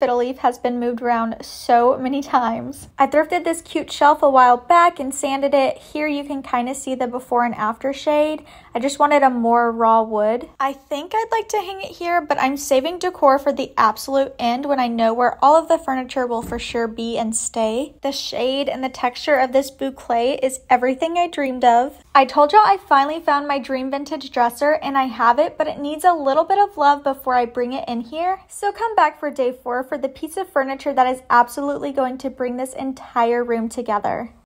fiddle leaf has been moved around so many times. I thrifted this cute shelf a while back and sanded it. Here you can kind of see the before and after shade. I just wanted a more raw wood. I think I'd like to hang it here, but I'm saving decor for the absolute end when I know where all of the furniture will for sure be and stay. The shade and the texture of this boucle is everything I dreamed of. I told y'all I finally found my dream vintage dresser and I have it, but it needs a little bit of love before I bring it in here. So come back for day four for the piece of furniture that is absolutely going to bring this entire room together.